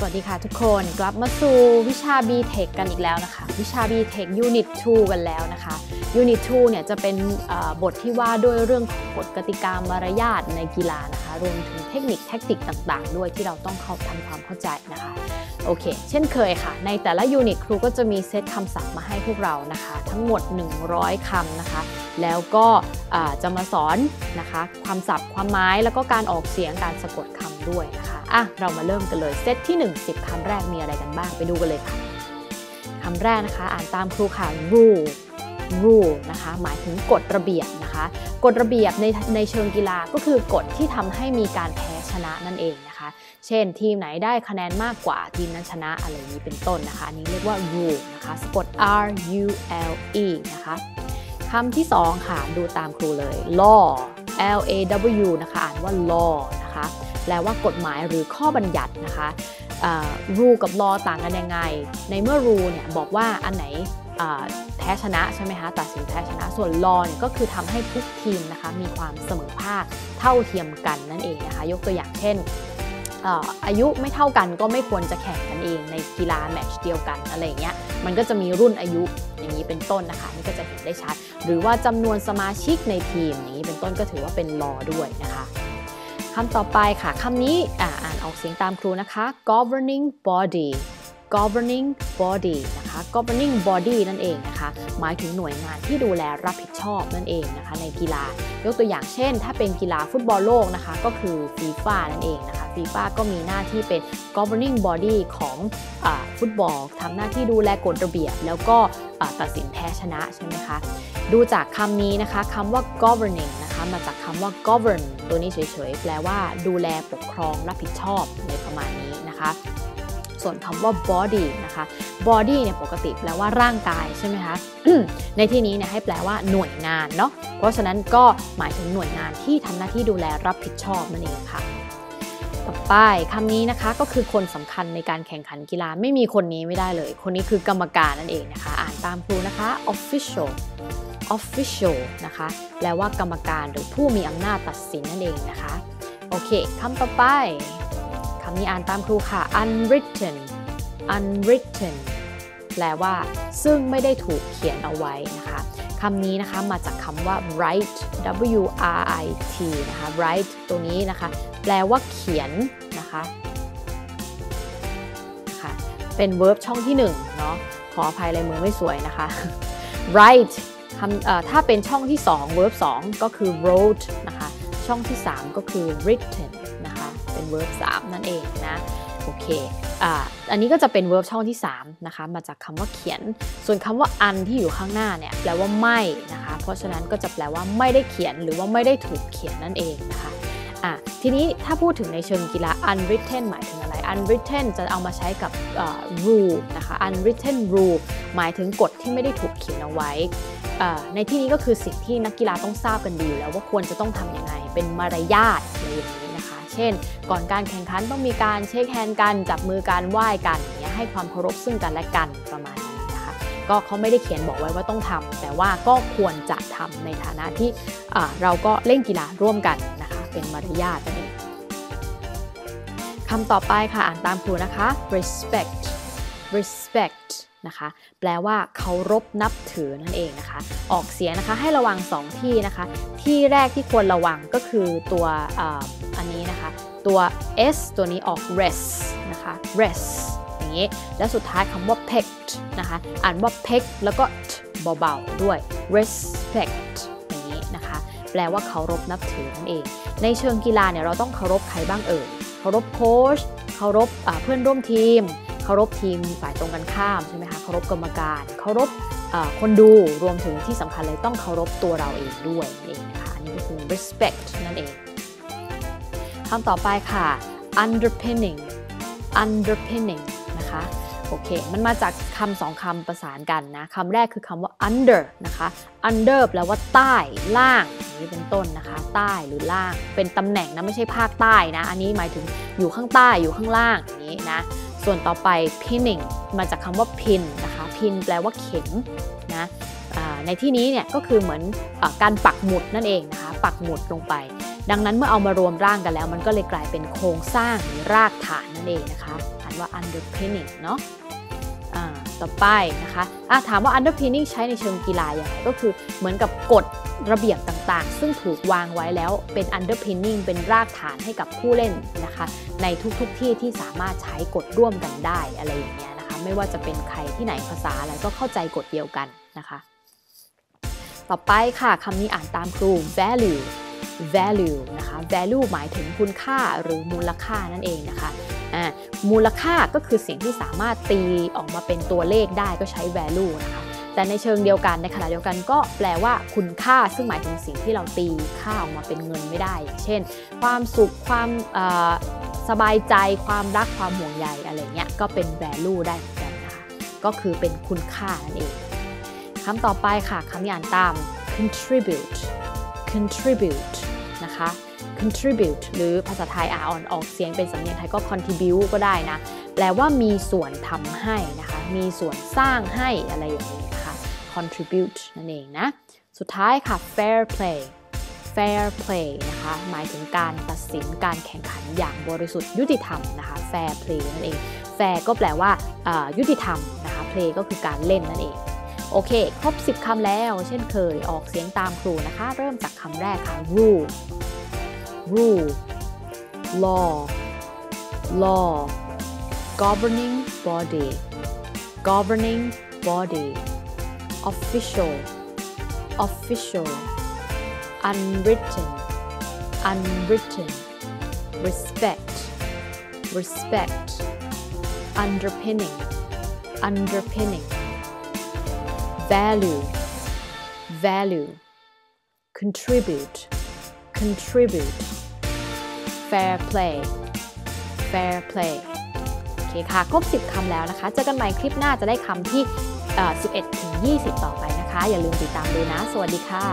สวัสดีค่ะทุกคนกลับมาสู่วิชา B-Tech กันอีกแล้วนะคะ วิชา B-Tech Unit 2 กันแล้วนะคะ Unit 2 เนี่ยจะเป็นบทที่ว่าด้วยเรื่องของกฎกติกามารยาทในกีฬานะคะ รวมถึงเทคนิคแทคติกต่าง ๆ ด้วยที่เราต้องเข้าทำความเข้าใจนะคะ โอเค เช่นเคยค่ะ ในแต่ละยูนิตครูก็จะมีเซตคำศัพท์มาให้พวกเรานะคะ ทั้งหมด 100คำนะคะ แล้วก็จะมาสอนนะคะ ความศัพท์ความหมายแล้วก็การออกเสียงการสะกดคำด้วยนะคะ อะเรามาเริ่มกันเลยเซตที่ 1 10คำแรกมีอะไรกันบ้างไปดูกันเลยค่ะคำแรกนะคะ อ่านตามครูค่ะ rule rule นะคะหมายถึงกฎระเบียบนะคะกฎระเบียบในในเชิงกีฬาก็คือกฎที่ทำให้มีการแพ้ชนะนั่นเองนะคะ เช่นทีมไหนได้คะแนนมากกว่าทีมนั้นชนะอะไรนี้เป็นต้นนะคะ อันนี้เรียกว่า rule นะคะสะกด R U L E นะคะคำที่ 2 ค่ะ ดูตามครูเลย law L A W นะคะอ่านว่า law นะคะ แปลว่ากฎหมายหรือข้อบัญญัตินะคะรูกับลอต่างกันยังไง ในเมื่อรูเนี่ยบอกว่าอันไหนแพ้ชนะใช่ไหมคะตัดสินแพ้ชนะส่วนลอเนี่ยก็คือทำให้ทุกทีมนะคะมีความเสมอภาคเท่าเทียมกันนั่นเองนะคะยกตัวอย่างเช่นอายุไม่เท่ากันก็ไม่ควรจะแข่งกันเองในกีฬาแมตช์เดียวกันอะไรเงี้ยมันก็จะมีรุ่นอายุอย่างนี้เป็นต้นนะคะนี่ก็จะเห็นได้ชัด หรือว่าจำนวนสมาชิกในทีมนี้เป็นต้นก็ถือว่าเป็นลอด้วยนะคะ คำต่อไปค่ะคำนี้อ่านออกเสียงตามครูนะคะ governing body governing body นะคะ governing body นั่นเองนะคะ หมายถึงหน่วยงานที่ดูแลรับผิดชอบนั่นเองนะคะ ในกีฬายกตัวอย่างเช่น ถ้าเป็นกีฬาฟุตบอลโลกนะคะ ก็คือฟีฟ่านั่นเองนะคะฟีฟ่าก็มีหน้าที่เป็น governing body ของอฟุตบอลทำหน้าที่ดูแลกฎระเบียบ แล้วก็ตัดสินแพ้ชนะใช่ไหมคะ ดูจากคำนี้นะคะคำว่า governing นะ คะมาจากคำว่า govern ตัวนี้เฉยๆ แปลว่าดูแลปกครองรับผิดชอบในประมาณนี้นะคะ ส่วนคำว่า body นะคะ body เนี่ยปกติแปลว่าร่างกายใช่ไหมคะ ในที่นี้เนี่ยให้แปลว่าหน่วยงานเนาะ เพราะฉะนั้นก็หมายถึงหน่วยงานที่ทำหน้าที่ดูแลรับผิดชอบนั่นเองค่ะ ต่อไปคำนี้นะคะก็คือคนสำคัญในการแข่งขันกีฬาไม่มีคนนี้ไม่ได้เลย คนนี้คือกรรมการนั่นเองนะคะ อ่านตามครูนะคะ official official นะคะ แปลว่ากรรมการหรือผู้มีอำนาจตัดสินนั่นเองนะคะ โอเคคำต่อไปคำนี้อ่านตามครูค่ะ unwritten unwritten แปลว่า ซึ่งไม่ได้ถูกเขียนเอาไว้นะคะคำนี้นะคะมาจากคำว่า write w r i t นะคะ write ตัวนี้นะคะ แปลว่าเขียนนะคะนะคะเป็น verb ช่องที่1เนาะขออภัยลายมือไม่สวยนะคะ write คำถ้าเป็นช่องที่2 verb 2 ก็คือ wrote นะคะ ช่องที่ 3 ก็คือ written นะคะ เป็น verb 3 นั่นเองนะ โอเคอ่าอันนี้ก็จะเป็น verb ช่องที่ 3 นะคะ มาจากคำว่าเขียน ส่วนคำว่า un ที่อยู่ข้างหน้าเนี่ยแปลว่าไม่นะคะ เพราะฉะนั้นก็จะแปลว่าไม่ได้เขียนหรือว่าไม่ได้ถูกเขียนนั่นเองนะคะอะทีนี้ถ้าพูดถึงในเชิงกีฬา unwritten หมายถึงอะไร unwritten จะเอามาใช้กับ rule นะคะ unwritten rule หมายถึงกฎที่ไม่ได้ถูกเขียนเอาไว้ ในที่นี้ก็คือสิ่งที่นักกีฬาต้องทราบกันดีแล้วว่าควรจะต้องทำยังไง เป็นมารยาทอะไรอย่างนี้นะคะ ช่น ก่อนการแข่งขันต้องมีการเช็คแฮนด์กัน จับมือการไหว้กันอย่างเงี้ยให้ความเคารพซึ่งกันและกันประมาณนี้นะคะก็เขาไม่ได้เขียนบอกไว้ว่าต้องทำแต่ว่าก็ควรจะทำในฐานะที่เราก็เล่นกีฬาร่วมกันนะคะเป็นมารยาทนั่นเองคำต่อไปค่ะอ่านตามครูนะคะ respect respect นะคะแปลว่าเคารพนับถือนั่นเองนะคะ ออกเสียงนะคะให้ระวัง 2 ที่นะคะ ที่แรกที่ควรระวังก็คือตัว อันนี้นะคะ ตัว s ตัวนี้ออก rest นะคะ rest อย่างนี้ แล้วสุดท้ายคำว่า pect นะคะ อ่านว่า pect แล้วก็ t เบาๆด้วย respect อย่างนี้นะคะ แปลว่าเคารพนับถือนั่นเอง ในเชิงกีฬาเนี่ยเราต้องเคารพใครบ้างเอ่ย เคารพโค้ช เคารพเพื่อนร่วมทีม เคารพทีมฝ่ายตรงกันข้ามใช่ไหมคะ เคารพกรรมการ เคารพคนดู รวมถึงที่สำคัญเลยต้องเคารพตัวเราเองด้วยเองนะคะ อันนี้ก็คือ respect นั่นเอง คำต่อไปค่ะ underpinning underpinning นะคะโอเค มันมาจากคำสองคำประสานกันนะคำแรกคือคำว่า under นะคะ under แปลว่าใต้ล่างนี้เป็นต้นนะคะ ใต้หรือล่าง เป็นตำแหน่งนะไม่ใช่ภาคใต้นะ อันนี้หมายถึงอยู่ข้างใต้อยู่ข้างล่างอย่างนี้นะ ส่วนต่อไป pinning มาจากคำว่า pin นะคะ pin แปลว่าเข็มนะในที่นี้เนี่ยก็คือเหมือนอการปักหมุดนั่นเองนะคะ ปักหมุดลงไป ดังนั้นเมื่อเอามารวมร่างกันแล้ว มันก็เลยกลายเป็นโครงสร้างหรือรากฐานนั่นเองนะคะอ่านว่า underpinning เนาะต่อไปนะคะะถามว่า underpinning ใช้ในเชิงกีฬาอย่างไรก็คือเหมือนกับกฎระเบียบต่างๆ ซึ่งถูกวางไว้แล้วเป็น underpinning เป็นรากฐานให้กับผู้เล่นนะคะ ในทุกๆทที่ที่สามารถใช้กฎร่วมกันได้อะไรอย่างเงี้ยนะคะ ไม่ว่าจะเป็นใครที่ไหนภาษาอะไรก็เข้าใจกฎเดียวกันนะคะ ต่อไปค่ะคำนี้อ่านตามครู value value นะคะ value หมายถึงคุณค่าหรือมูลค่านั่นเองนะคะมูลค่าก็คือสิ่งที่สามารถตีออกมาเป็นตัวเลขได้ก็ใช้ value นะคะแต่ในเชิงเดียวกันในขณะเดียวกันก็แปลว่าคุณค่า ซึ่งหมายถึงสิ่งที่เราตีค่าออกมาเป็นเงินไม่ได้ อย่างเช่น ความสุขความสบายใจความรักความห่วงใยอะไรเงี้ยก็เป็น value ได้เหมือนกันนะคะก็คือเป็นคุณค่านั่นเองคำต่อไปค่ะคำย่านตาม contribute contribute นะคะ contribute หรือภาษาไทยอ่านออกเสียงเป็นสำเนียงไทยก็ contribute ก็ได้นะ แปลว่ามีส่วนทำให้นะคะ มีส่วนสร้างให้อะไรอย่างนี้นะคะ contribute นั่นเองนะ สุดท้ายค่ะ fair play fair play นะคะ หมายถึงการตัดสินการแข่งขันอย่างบริสุทธิ์ยุติธรรมนะคะ fair play นั่นเอง fair ก็แปลว่ายุติธรรมนะคะ play ก็คือการเล่นนั่นเองโอเค ครบ 10 คำแล้ว เช่นเคย ออกเสียงตามครูนะคะ เริ่มจากคำแรกค่ะ rule rule law law governing body governing body official official unwritten unwritten respect respect underpinning underpinning value value contribute contribute fair play fair play โอเคค่ะ ครบ 10 คำแล้วนะคะ เจอกันใหม่คลิปหน้าจะได้คำที่ 11 ถึง 20 ต่อไปนะคะ อย่าลืมติดตามดูนะ สวัสดีค่ะ